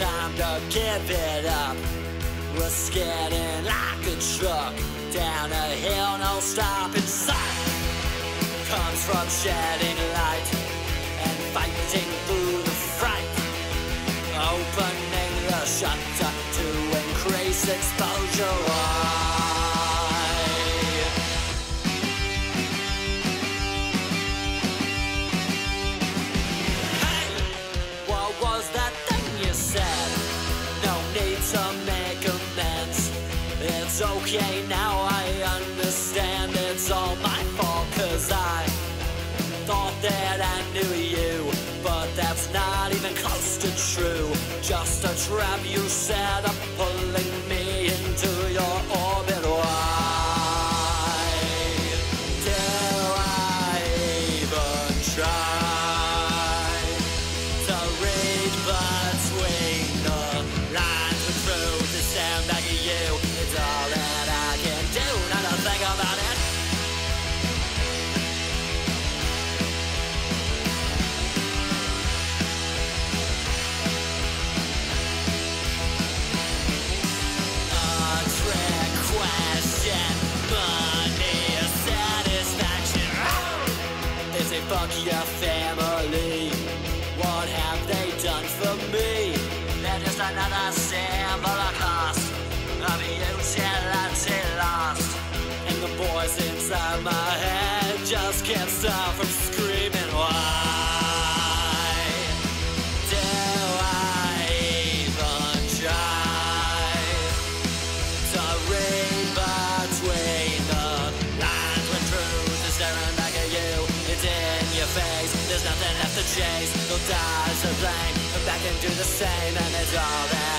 time to give it up. We're skidding like a truck down a hill, no stopping sight. Comes from shedding light and fighting through the fright. Opening the shutter to increase exposure. Hey, what was that thing you said? It's okay now, I understand. It's all my fault, cause I thought that I knew you. But that's not even close to true. Just a trap you set up, pulling me into your orbit. Why do I even try? Question, money, satisfaction. They say fuck your family. What have they done for me? They're just another symbol of cost of utility lost. And the voice inside face. There's nothing left to chase. No ties to blame. But back and do the same, and it's all that